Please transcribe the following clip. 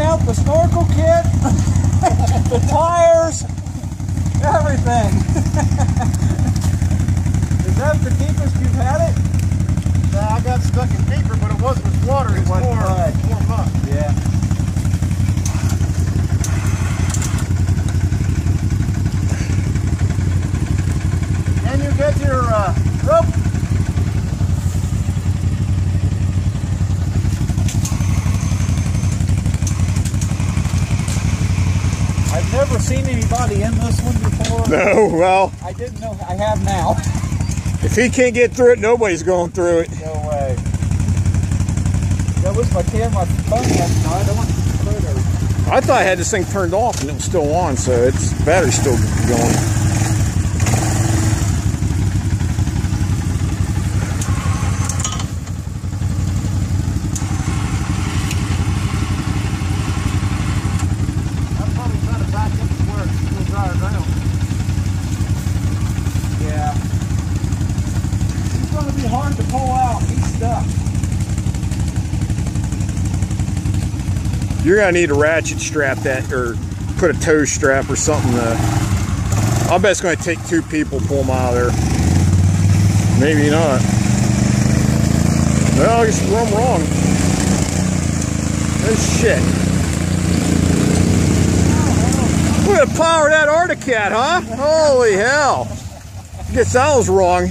out the snorkel kit, the tires, everything. Is that the deepest you've had it? I got stuck in never seen anybody in this one before. No, well, I didn't know. I have now. if he can't get through it, nobody's going through it. No way. That was my camera phone last night. I want to put it. I thought I had this thing turned off and it was still on, so its battery's still going. I'm probably trying to back up to where it's still dry ground. Yeah. It's going to be hard to pull out. He's stuck. You're gonna need a ratchet strap that, or put a tow strap or something. To, I bet it's gonna take two people to pull them out of there. Maybe not. Well, I guess I'm wrong. No shit. Look at the power of that Arctic Cat, huh? Holy hell. Guess I was wrong.